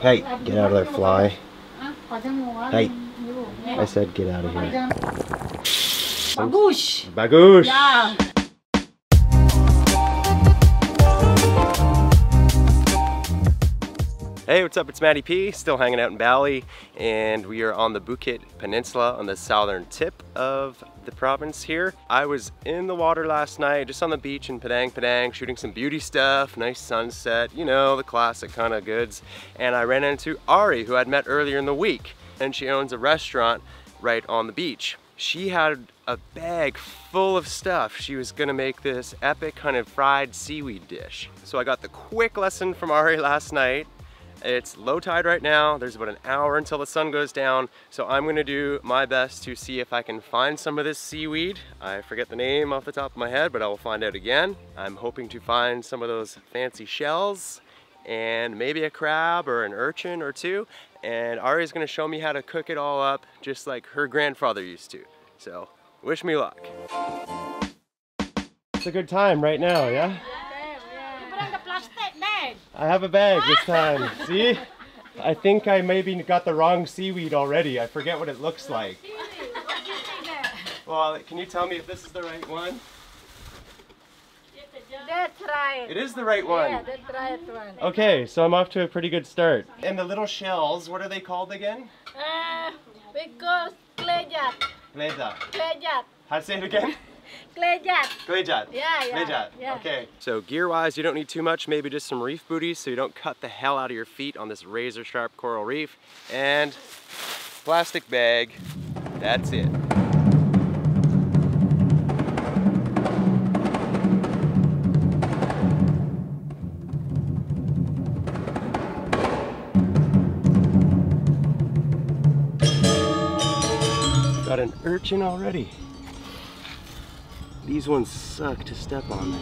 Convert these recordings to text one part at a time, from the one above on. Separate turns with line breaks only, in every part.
Hey, get out of there, fly. Hey, I said get out of here.
Bagus.
Bagush!
Yeah.
Hey, what's up? It's Matty P, still hanging out in Bali, and we are on the Bukit Peninsula on the southern tip of the province here. I was in the water last night, just on the beach in Padang Padang, shooting some beauty stuff, nice sunset, you know, the classic kind of goods. And I ran into Ari, who I'd met earlier in the week, and she owns a restaurant right on the beach. She had a bag full of stuff. She was gonna make this epic kind of fried seaweed dish. So I got the quick lesson from Ari last night it's low tide right now. There's about an hour until the sun goes down. So I'm gonna do my best to see if I can find some of this seaweed. I forget the name off the top of my head, but I will find out again. I'm hoping to find some of those fancy shells and maybe a crab or an urchin or two. And Ari's gonna show me how to cook it all up just like her grandfather used to. So wish me luck. It's a good time right now, yeah?
Bring the plastic bag.
I have a bag this time. See? I think I maybe got the wrong seaweed already. I forget what it looks like. Well, can you tell me if this is the right one?
That's right.
It is the right
Yeah,
one.
that's right one.
Okay, so I'm off to a pretty good start. And the little shells, what are they called again?
Uh, because klejat,
Gleda.
klejat,
How to say it again?
klejat.
Glejat.
Yeah, yeah,
Glejat.
yeah.
Okay. So gear-wise, you don't need too much, maybe just some reef booties so you don't cut the hell out of your feet on this razor sharp coral reef. And plastic bag, that's it. Got an urchin already. These ones suck to step on.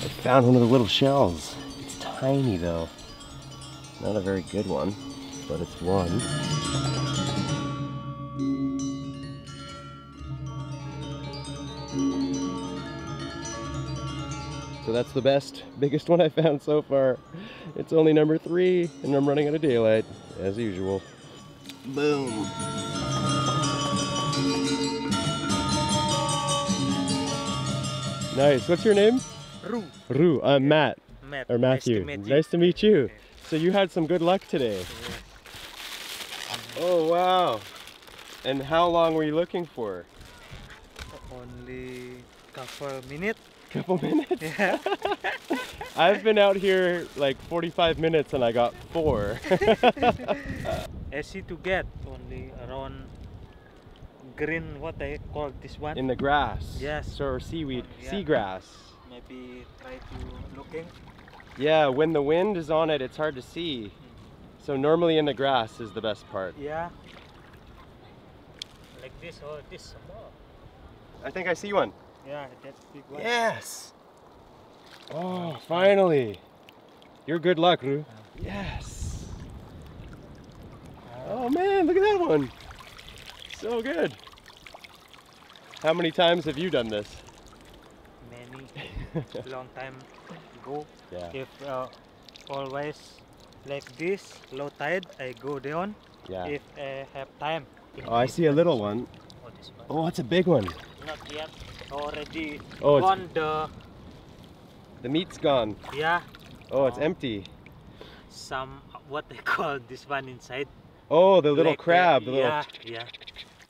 I found one of the little shells. Tiny though. Not a very good one, but it's one. So that's the best, biggest one I found so far. It's only number three, and I'm running out of daylight, as usual. Boom. Nice. What's your name?
Ru,
Ru. I'm Matt.
Matt.
Or Matthew.
Nice to meet you.
Nice to meet you. So you had some good luck today. Oh wow. And how long were you looking for?
Only couple minute.
Couple minutes?
Yeah.
I've been out here like 45 minutes and I got four.
Easy to get. Only around green. What I call this one?
In the grass.
Yes.
So or seaweed,
Yeah.
seagrass.
Maybe try to looking.
Yeah, when the wind is on it, it's hard to see. So normally in the grass is the best part.
Yeah. Like this or this small.
I think I see one.
Yeah, that's big one.
Yes. Oh, finally. You're good luck, Ru. Yes. Oh man, look at that one. So good. How many times have you done this?
Long time ago.
Yeah.
If uh, always like this, low tide, I go down.
Yeah.
If I have time.
Oh, I see a little one.
Oh, this one.
Oh, it's a big one.
Not yet. Already
Oh, it's-
the
The meat's gone.
yeah
Oh, it's
Oh.
empty.
some what they call this one inside.
Oh, the little
Like, uh,
crab. The little...
Yeah, yeah.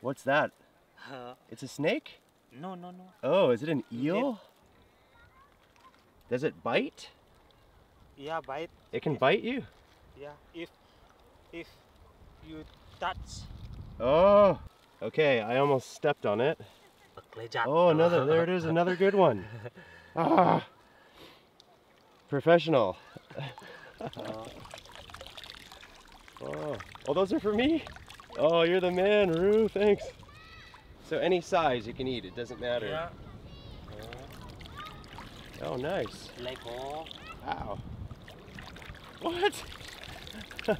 What's that?
Uh,
It's a snake?
no, no, no.
Oh, is it an eel? Does it bite?
Yeah, bite.
It can bite you?
Yeah, if if you touch
Oh, okay. I almost stepped on it. Oh, another. There it is. Another good one. Ah, professional. Oh, oh, those are for me. Oh, you're the man, Ru. Thanks. So any size you can eat, it doesn't matter.
Yeah.
Oh, nice.
Like.
Wow. What?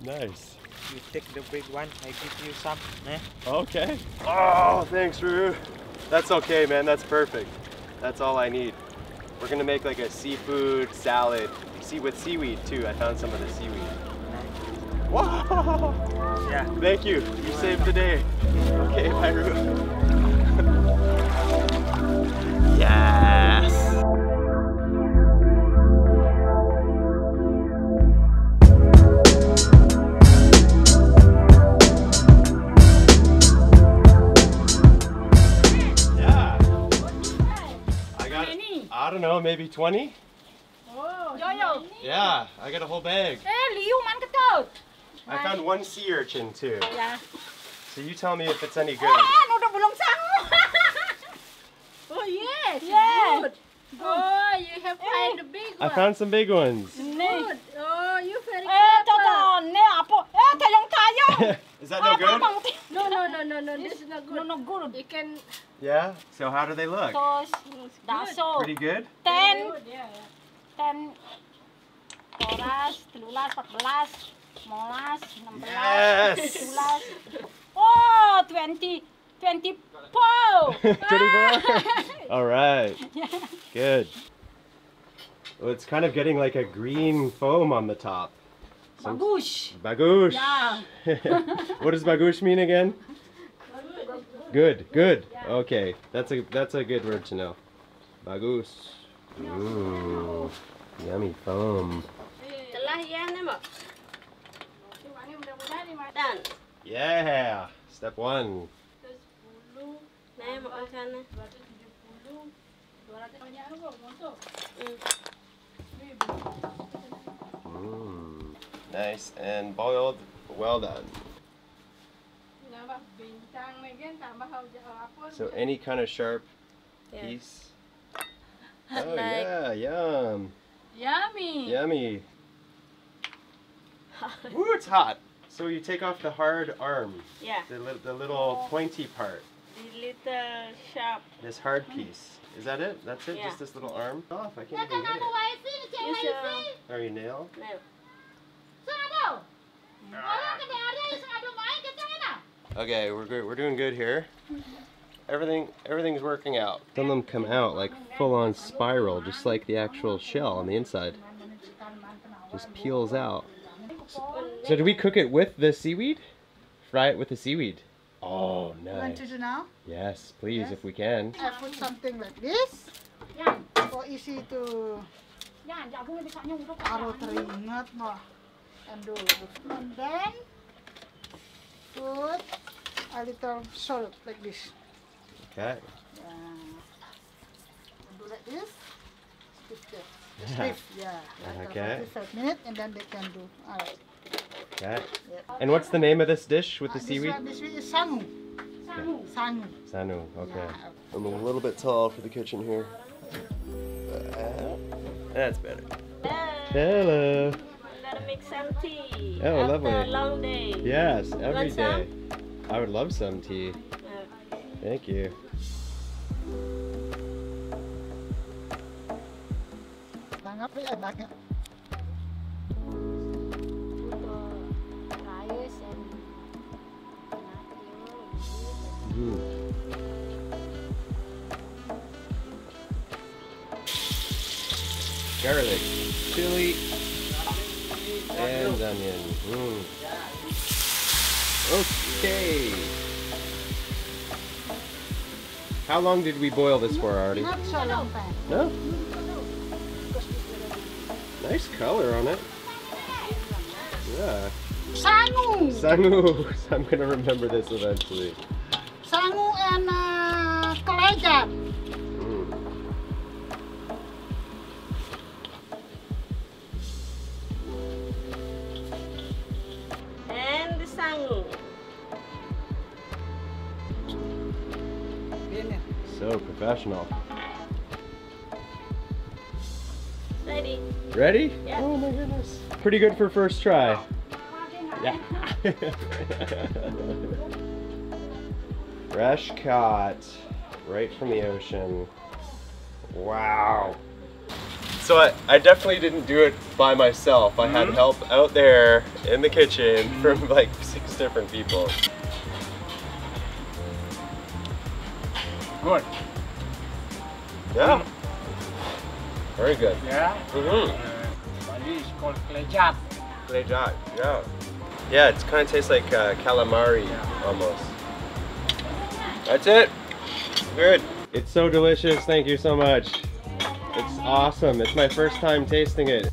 nice.
You take the big one, I give you some. Eh?
Okay. Oh, thanks, Ru. That's okay, man. That's perfect. That's all I need. We're gonna make like a seafood salad. See with seaweed too. I found some of the seaweed. Wow!
Yeah.
Thank you. You saved the day. Okay, bye, Ru. Yes. Yeah. I got, I don't know, maybe 20?
Oh, Yo-yo.
Yeah, I got a whole bag.
Eh, liu man ketot.
I found one sea urchin too.
Ya.
So you tell me if it's any good.
oh yes.
Yes.
Good. Oh, you have find the big one.
I found some big ones.
Good. Oh, you very
Eh,
clever.
toto, ne apa? Eh, tayong tayo.
Is that no good?
No, no, no, no, no. This is not good.
No, no, good.
You can.
Yeah? So how do they look?
Tos, daso,
Pretty good?
ten,
Good, yeah, yeah.
ten, toras, telulas, empat belas, molas, enam belas,
Yes!
tujuh Oh, twenty, twenty-four.
24? All right. Good. Well, it's kind of getting like a green foam on the top. Some-
Bagus.
Bagush.
Yeah.
what does bagush mean again? Good, good. Okay, that's a that's a good word to know. Bagus. Ooh, yummy foam.
Telah ya nih mak.
Cuma ini mudah-mudahan nih, Mas.
Dan,
Yeah. Step one.
Kok, masuk.
Mm. Nice and boiled. Well done.
Nambah bintang Megan, tambah apa?
So any kind of sharp
Yeah.
piece. Oh
Like-
yeah, yum,
Yummy.
yummy. Ooh, it's hot. So you take off the hard arm,
Ya,
the, li- the little pointy part,
di little sharp.
this hard piece. Is that it? That's it?
Yeah.
Just this little arm? Off. I can't
Kan
even get it.
wifi, cek
Use your,
wifi.
Are you nail?
nih.
Sana. Orang kena ada yang ada main ke sana.
Okay, we're good. We're doing good here. Everything, everything's working out. Some of them come out like full-on spiral, just like the actual shell on the inside. Just peels out. So do we cook it with the seaweed? Fry it with the seaweed. Oh,
Want
nice.
to do now?
Yes, please, if we can.
I put something like this
Yan,
for easy to
yan, jago na bisa nyung dok.
taruh teringat mo. And do and then put a little salt like this.
Okay.
Yeah. Do like this. Stiff there.
Yeah.
Stiff, yeah. Like
Okay.
okay. Five minutes and then they can do. Alright.
Okay.
Yep.
And what's the name of this dish with the
Uh,
seaweed?
This one, this is sangu.
Sangu.
Sangu.
Sanu. Okay.
Yeah.
I'm a little bit tall for the kitchen here. That's better.
Dan,
Hello.
gotta make some tea.
Oh,
After
lovely.
a long day.
Yes, every
Want some?
I would love some tea.
Okay.
Thank you.
Tanggap ya enaknya.
Untuk
Garlic, chili, and onion. Mm. Okay. How long did we boil this for already?
Not so long.
No? Nice color on it. Yeah.
Sangu.
Sangu. I'm gonna remember this eventually.
Sangu and uh, keleja.
So professional.
Ready?
Ready?
Yeah.
Oh my goodness. Pretty good for first try. Yeah. Fresh caught right from the ocean. Wow. So I, I definitely didn't do it by myself. I had mm-hmm. help out there in the kitchen from mm-hmm. like six different people.
Good.
Yeah. Very good.
Yeah.
Mm-hmm.
Uh, Bali is called klejat.
Jack, yeah. Yeah, it kind of tastes like uh, calamari almost. That's it. Good. It's so delicious. Thank you so much. It's awesome. It's my first time tasting it.